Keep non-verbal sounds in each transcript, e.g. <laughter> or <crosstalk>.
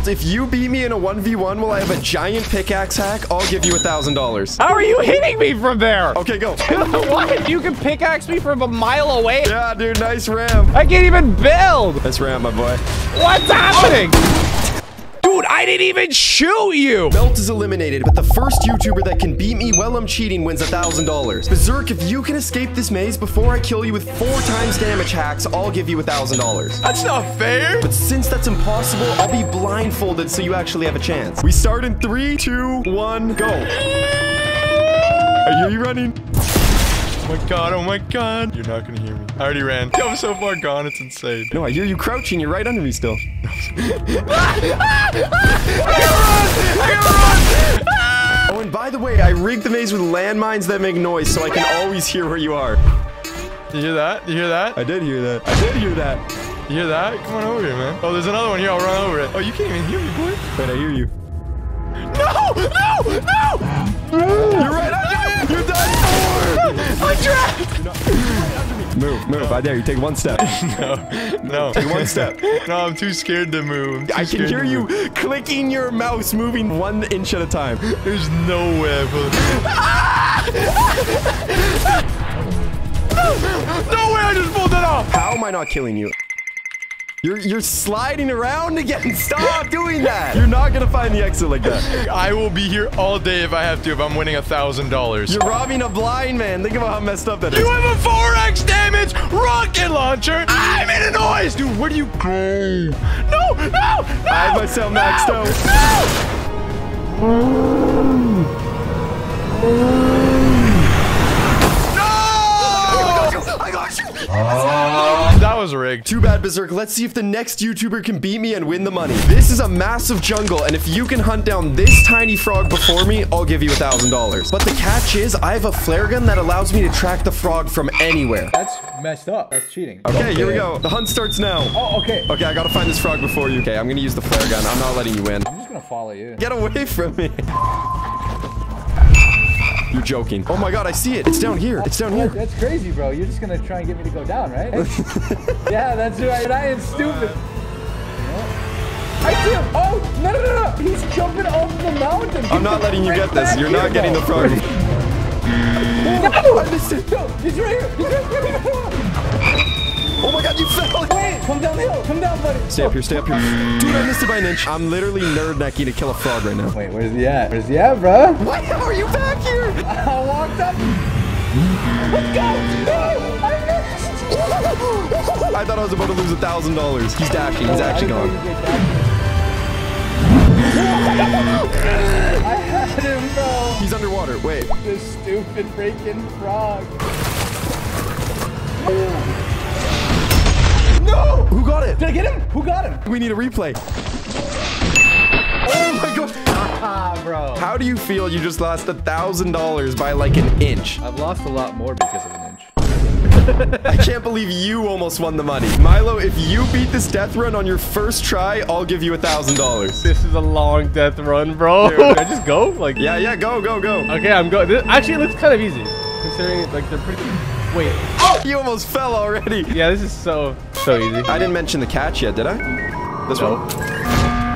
Melt, if you beat me in a 1v1 while I have a giant pickaxe hack, I'll give you a $1,000. How are you hitting me from there? Okay, go. <laughs> what? You can pickaxe me from a mile away? Yeah, dude, nice ram. I can't even build. Nice ram, my boy. What's happening? Dude, I didn't even shoot you. Melt is eliminated, but the first YouTuber that can beat me while I'm cheating wins $1,000. Berserk, if you can escape this maze before I kill you with four times damage hacks, I'll give you $1,000. That's not fair. But since that's impossible, I'll be blindfolded so you actually have a chance. We start in three, two, one, go. Are you running. Oh my god, oh my god. You're not gonna hear me. I already ran. <laughs> I'm so far gone, it's insane. No, I hear you crouching. You're right under me still. <laughs> <laughs> Oh, and by the way, I rigged the maze with landmines that make noise so I can always hear where you are. You hear that? You hear that? I did hear that. I did hear that. You hear that? Come on over here, man. Oh, there's another one here. I'll run over it. Oh, you can't even hear me, boy. Wait, I hear you. No! No! No! Move, move. I dare you. Take one step. <laughs> No. No. Take one step. No, I'm too scared to move. I can hear you move. clicking your mouse, moving one inch at a time. There's no way I <laughs> No way I just pulled it off! How am I not killing you? You're you're sliding around again. <laughs> Stop doing that. You're not gonna find the exit like that. I will be here all day if I have to if I'm winning a thousand dollars. You're robbing a blind man. Think about how messed up that is. You have a 4x damage rocket launcher! I made a noise! Dude, where do you go? No, no, no! I have myself maxed no, out. No! I got you. That was rigged. Too bad, Berserk. Let's see if the next YouTuber can beat me and win the money. This is a massive jungle, and if you can hunt down this tiny frog before me, I'll give you a $1,000. But the catch is, I have a flare gun that allows me to track the frog from anywhere. That's messed up. That's cheating. Okay, here we go. The hunt starts now. Oh, okay. Okay, I gotta find this frog before you. Okay, I'm gonna use the flare gun. I'm not letting you win. I'm just gonna follow you. Get away from me. You're joking. Oh my god, I see it. It's down here. It's down here. That's crazy, bro. You're just gonna try and get me to go down, right? <laughs> yeah, that's right. I am stupid. I see him. Oh, no, no, no, no. He's jumping off the mountain. I'm not letting you get this. You're not getting the frog. No, I missed it. No, he's right here. He's right here. Oh my god, you fell. Wait, come down the hill. Come down, buddy. Stay up here, stay up here. Dude, I missed it by an inch. I'm literally nerd necking to kill a frog right now. Wait, where's he at? Where's he at, bro? Why are you back here? <laughs> I walked up. Let's go. No, I missed. I thought I was about to lose a thousand dollars. He's dashing. He's actually I didn't know gone. you did that. I had him, bro. He's underwater. Wait. This stupid freaking frog. Did I get him? Who got him? We need a replay. Oh my god. <laughs> Ah, bro. How do you feel you just lost a thousand dollars by like an inch? I've lost a lot more because of an inch. I can't believe you almost won the money. Milo, if you beat this death run on your first try, I'll give you a thousand dollars. This is a long death run, bro. Can I <laughs> just go? Like, Yeah, yeah, go, go, go. Okay, I'm going. Actually, it looks kind of easy, considering like they're pretty. Wait. Oh, you almost fell already. Yeah, this is so so easy. I didn't mention the catch yet, did I? This No. one?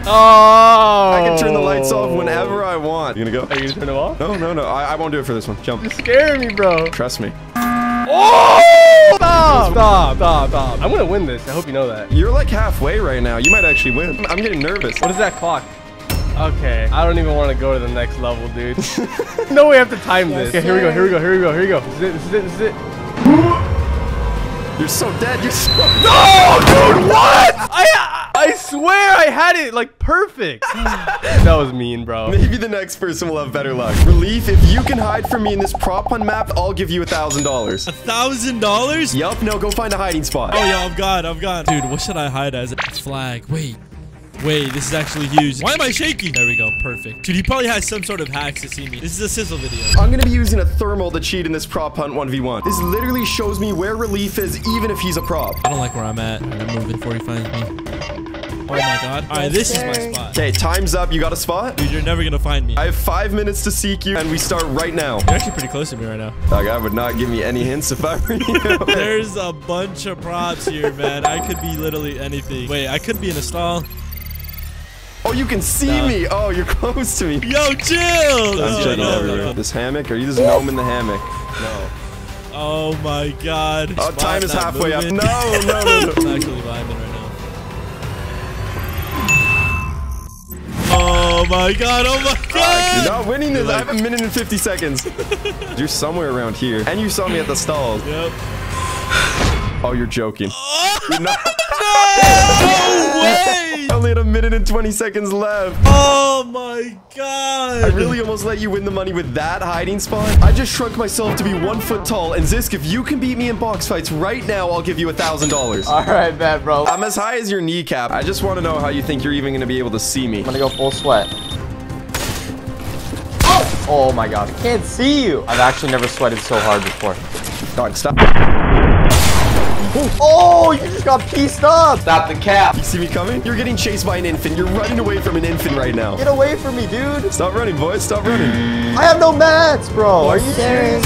Oh. I can turn the lights off whenever I want. You gonna go? Are you gonna turn them off? No, no, no. I, I won't do it for this one. Jump. You're scaring me, bro. Trust me. Oh! Stop! Stop! Stop! Stop! I'm gonna win this. I hope you know that. You're like halfway right now. You might actually win. I'm getting nervous. What is that clock? Okay, I don't even want to go to the next level, dude. <laughs> no way I have to time this. Okay, here we go, here we go, here we go, here we go. This is it, this is it, this is it. You're so dead. You're so. <laughs> No, dude, what? I I swear I had it like perfect. <sighs> that was mean, bro. Maybe the next person will have better luck. Relief, if you can hide from me in this prop hunt map, I'll give you a thousand dollars. A thousand dollars? Yup, no, go find a hiding spot. Oh yeah, I've got, I've got. Dude, what should I hide as? Flag. Wait. Wait, this is actually huge. Why am I shaking? There we go. Perfect. Dude, he probably has some sort of hacks to see me. This is a Sizl video. I'm gonna be using a thermal to cheat in this prop hunt 1v1. This literally shows me where Relief is, even if he's a prop. I don't like where I'm at. I'm moving before he finds me. Oh my god. Alright, this is my spot. Okay, time's up. You got a spot? Dude, you're never gonna find me. I have five minutes to seek you, and we start right now. You're actually pretty close to me right now. That guy would not give me any hints if I were you. <laughs> There's a bunch of props here, man. I could be literally anything. Wait, I could be in a stall. Oh, you can see me. Oh, you're <laughs> close to me. Yo, chill. I'm No, no, everywhere. no, no. This hammock? Are you this gnome in the hammock? No. Oh my god. Oh, Spot time is that halfway up. No, no, no, no. <laughs> It's actually vibing right now. Oh my god, oh my God! You're god! not winning this. You're I have a minute and 50 seconds. <laughs> You're somewhere around here. And you saw me at the stalls. Yep. Oh, you're joking. Oh, You're not. <laughs> no way! Only had a minute and 20 seconds left. Oh my god! I really almost let you win the money with that hiding spot. I just shrunk myself to be one foot tall. And Zisk, if you can beat me in box fights right now, I'll give you a thousand dollars. All right, bet, bro. I'm I'm as high as your kneecap. I just want to know how you think you're even going to be able to see me. I'm gonna go full sweat. Oh! Oh my god. I can't see you. I've actually never sweated so hard before. Dog, stop. Oh, you just got pieced up. Stop the cap. You see me coming? You're getting chased by an infant. You're running away from an infant right now. Get away from me, dude. Stop running, boys. Stop running. I have no mats, bro. Are you serious?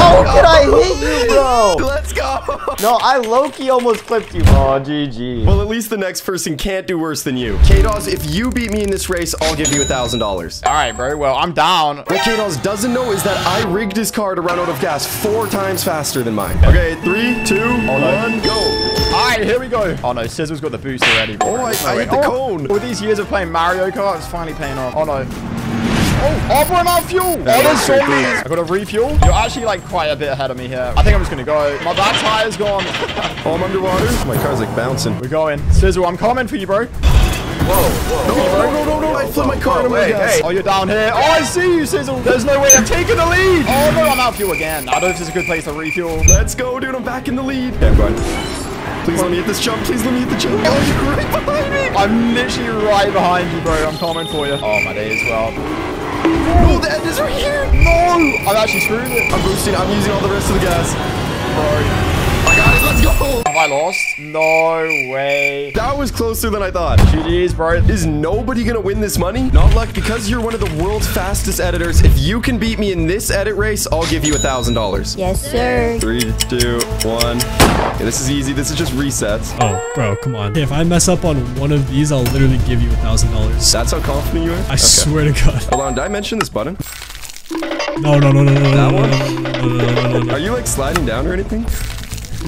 How can I hit you, bro? Let's go. No, I low-key almost clipped you. Oh, GG. Well, at least the next person can't do worse than you. K-Dawes, if you beat me in this race, I'll give you a thousand dollars. All right, bro. Well, I'm down. What K-Dawes doesn't know is that I rigged his car to run out of gas four times faster than mine. Okay, three, two, oh, one, go. All right, here we go. Oh no, Sizl's got the boost already. Oh, I, I hit the oh, cone. All these years of playing Mario Kart is finally paying off. Oh no. Oh, I've run out of fuel. Oh, there's zombies. I got to refuel. You're actually like quite a bit ahead of me here. I think I'm just gonna go. My back tire's gone. <laughs> Oh, I'm underwater. My car's like bouncing. We're going. Sizl, I'm coming for you, bro. No, no, no, no, no. I flipped my car into my gas. Oh, you're down here. Oh, I see you, Sizl. There's no way I'm taking the lead. Oh no, I'm out of fuel again. I don't know if this is a good place to refuel. Let's go, dude. I'm back in the lead. Yeah, I'm. Please let me hit this jump. Please let me hit the jump. Oh, you're right behind me. I'm literally right behind you, bro. I'm coming for you. Oh, my day as well. No, the end is right here. No! I've actually screwed it. I'm boosting. I'm using all the rest of the gas. I got it. Let's go. Have I lost? No way. That was closer than I thought. GG's, bro. Is nobody gonna win this money? Not luck, because you're one of the world's fastest editors. If you can beat me in this edit race, I'll give you a thousand dollars. Yes, sir. Three, two, one. Okay, this is easy. This is just resets. Oh, bro, come on. If I mess up on one of these, I'll literally give you a thousand dollars. That's how confident you are? I swear to God. Hold on, did I mention this button? No, no, no, no, no, no, That no, one? no, no, no, no, no, no, Are you like sliding down or anything?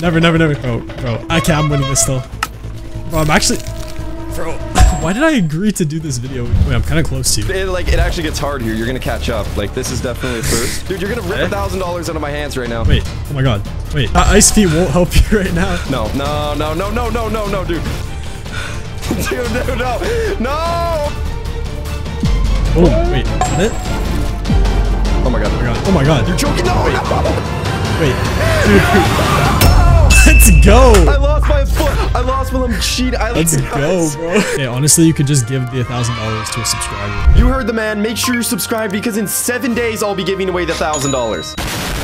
Never, never, never. Bro, bro. I can't. I'm winning this still. Bro, I'm actually. Bro, <laughs> why did I agree to do this video? Wait, I'm kind of close to you. It, like, it actually gets hard here. You're gonna catch up. Like, this is definitely a first. <laughs> Dude, you're gonna rip a thousand dollars out of my hands right now. Wait, oh my god. Wait, uh, Ice Feet won't help you <laughs> right now. No, no, no, no, no, no, no, no, dude. dude, no, no, no! Oh, wait, is that it? Oh my god. Oh my god. Oh my god. You're joking? No, no! Wait, dude. Let's go. I lost my foot. I lost while I'm cheating. I Let's go, bro. Okay, honestly, you could just give the thousand dollars to a subscriber. You heard the man. Make sure you're subscribed because in seven days I'll be giving away the thousand dollars.